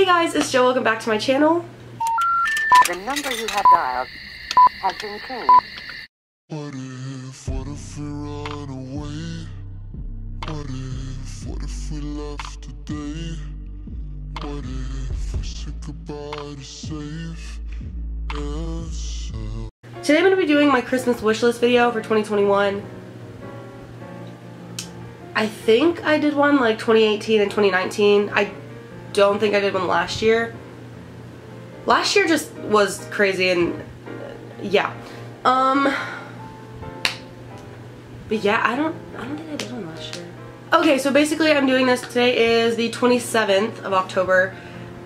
Hey guys, it's Joe. Welcome back to my channel. The number you have dialed has been changed. What if, what if we run away? What if, what if we left today? What if we said goodbye to safe and? Today I'm going to be doing my Christmas wish list video for 2021. I think I did one like 2018 and 2019. I don't think I did one last year. Last year just was crazy and yeah. Um But yeah, I don't I don't think I did one last year. Okay, so basically I'm doing this today is the 27th of October.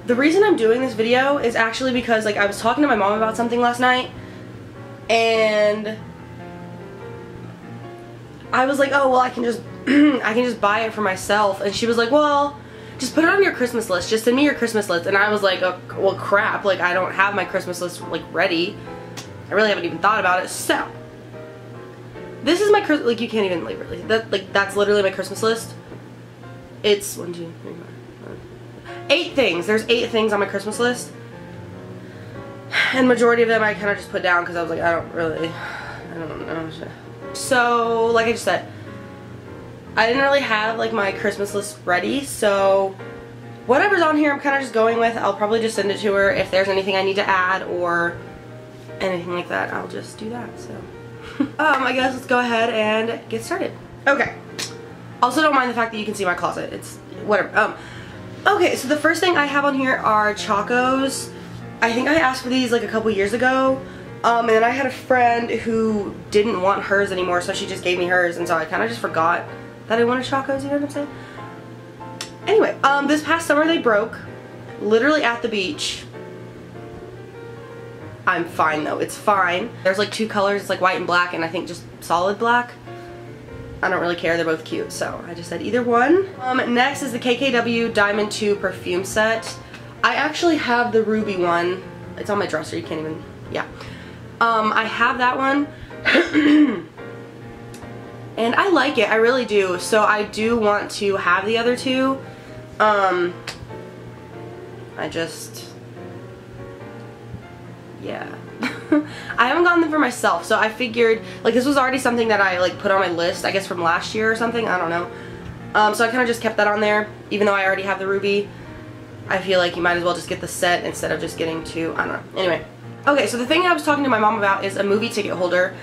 The reason I'm doing this video is actually because like I was talking to my mom about something last night and I was like, "Oh, well, I can just I can just buy it for myself." And she was like, "Well, just put it on your Christmas list. Just send me your Christmas list." And I was like, oh, "Well, crap. Like I don't have my Christmas list like ready. I really haven't even thought about it." So, this is my Christmas like you can't even like really that like that's literally my Christmas list. It's one, two, three, four, five, eight things. There's eight things on my Christmas list. And majority of them I kind of just put down because I was like, I don't really, I don't know. So, like I just said, I didn't really have like my Christmas list ready, so whatever's on here I'm kind of just going with. I'll probably just send it to her. If there's anything I need to add or anything like that, I'll just do that, so. um, I guess let's go ahead and get started. Okay. Also don't mind the fact that you can see my closet. It's whatever. Um, okay, so the first thing I have on here are Chacos. I think I asked for these like a couple years ago. Um, and then I had a friend who didn't want hers anymore, so she just gave me hers, and so I kind of just forgot that I wanted Chacos, you know what I'm saying? Anyway, um, this past summer they broke, literally at the beach. I'm fine though, it's fine. There's like two colors, it's like white and black, and I think just solid black. I don't really care, they're both cute, so I just said either one. Um, next is the KKW Diamond 2 perfume set. I actually have the ruby one. It's on my dresser, you can't even, yeah. Um, I have that one. and I like it, I really do. So I do want to have the other two. Um, I just, yeah. I haven't gotten them for myself, so I figured, like this was already something that I like put on my list, I guess from last year or something, I don't know. Um, so I kind of just kept that on there, even though I already have the ruby. I feel like you might as well just get the set instead of just getting two, I don't know. Anyway, okay, so the thing I was talking to my mom about is a movie ticket holder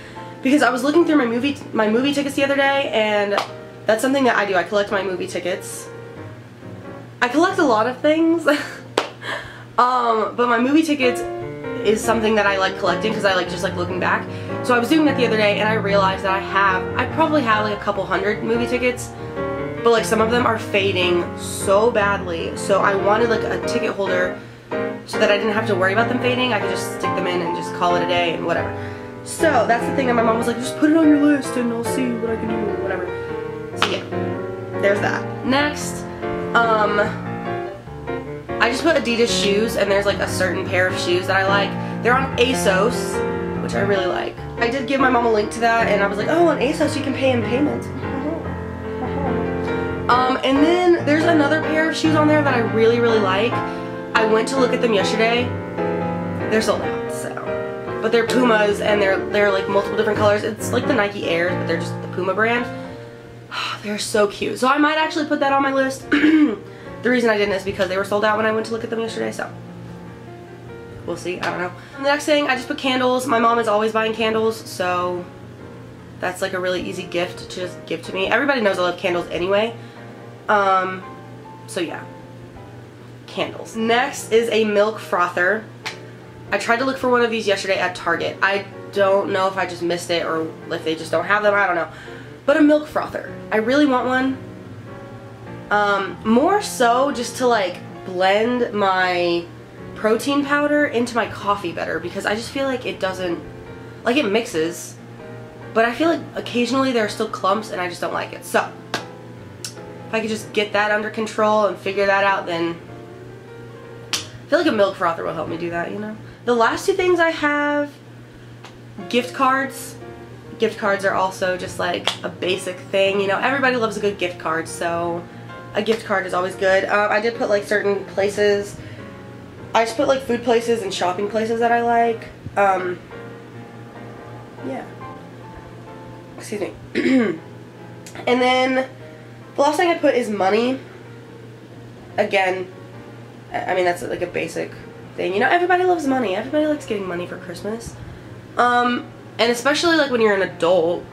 because I was looking through my movie my movie tickets the other day and that's something that I do. I collect my movie tickets. I collect a lot of things. um, but my movie tickets is something that I like collecting because I like just like looking back. So I was doing that the other day and I realized that I have, I probably have like a couple hundred movie tickets but like some of them are fading so badly so I wanted like a ticket holder so that I didn't have to worry about them fading I could just stick them in and just call it a day and whatever so that's the thing that my mom was like just put it on your list and I'll see what I can do or whatever. So yeah there's that. Next um I just put Adidas shoes and there's like a certain pair of shoes that I like. They're on ASOS which I really like. I did give my mom a link to that and I was like oh on ASOS you can pay in payments um, and then there's another pair of shoes on there that I really, really like. I went to look at them yesterday. They're sold out, so. But they're Pumas and they're they're like multiple different colors. It's like the Nike Airs, but they're just the Puma brand. they're so cute. So I might actually put that on my list. the reason I didn't is because they were sold out when I went to look at them yesterday, so. We'll see, I don't know. The next thing, I just put candles. My mom is always buying candles, so that's like a really easy gift to just give to me. Everybody knows I love candles anyway. Um, so yeah, candles. Next is a milk frother. I tried to look for one of these yesterday at Target. I don't know if I just missed it or if they just don't have them, I don't know. But a milk frother. I really want one. Um, more so just to like blend my protein powder into my coffee better because I just feel like it doesn't, like it mixes, but I feel like occasionally there are still clumps and I just don't like it. So, if I could just get that under control and figure that out, then feel like a milk frother will help me do that, you know? The last two things I have, gift cards. Gift cards are also just like a basic thing, you know? Everybody loves a good gift card, so a gift card is always good. Uh, I did put like certain places I just put like food places and shopping places that I like. Um, yeah. Excuse me. and then the last thing I put is money. Again, I mean that's like a basic thing. You know, everybody loves money. Everybody likes getting money for Christmas. Um, and especially like when you're an adult,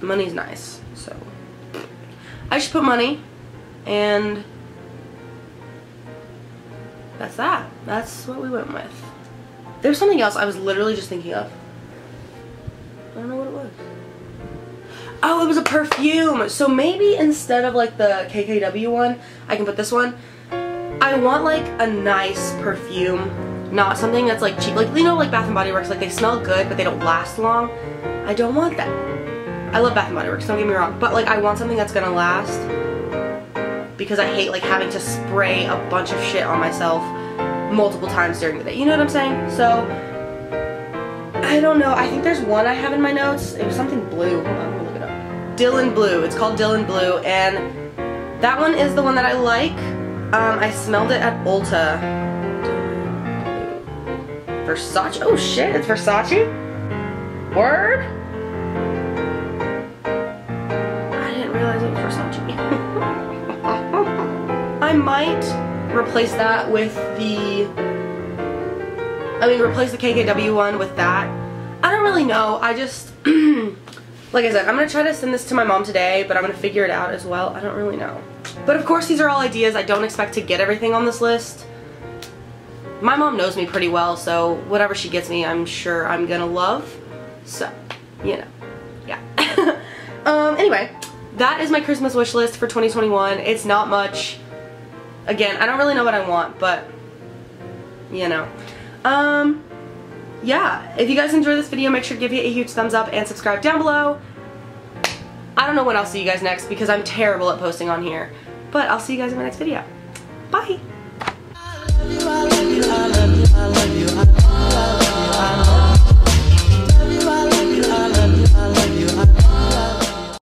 money's nice. So I just put money and that's that. That's what we went with. There's something else I was literally just thinking of. I don't know what it was. Oh, it was a perfume. So maybe instead of like the KKW one, I can put this one. I want like a nice perfume, not something that's like cheap. Like, you know, like Bath & Body Works, like they smell good, but they don't last long. I don't want that. I love Bath & Body Works, don't get me wrong. But like, I want something that's gonna last because I hate like having to spray a bunch of shit on myself multiple times during the day. You know what I'm saying? So, I don't know. I think there's one I have in my notes. It was something blue. Let me look it up. Dylan Blue. It's called Dylan Blue, and that one is the one that I like. Um, I smelled it at Ulta. Versace. Oh shit, it's Versace? Word? I didn't realize it was Versace. I might replace that with the I mean replace the KKW one with that. I don't really know. I just like I said, I'm gonna try to send this to my mom today, but I'm gonna figure it out as well. I don't really know. But of course these are all ideas. I don't expect to get everything on this list. My mom knows me pretty well, so whatever she gets me, I'm sure I'm gonna love. So, you know, yeah. um, anyway, that is my Christmas wish list for 2021. It's not much. Again, I don't really know what I want, but, you know. Um, yeah, if you guys enjoyed this video, make sure to give it a huge thumbs up and subscribe down below. I don't know when I'll see you guys next because I'm terrible at posting on here. But I'll see you guys in my next video. Bye!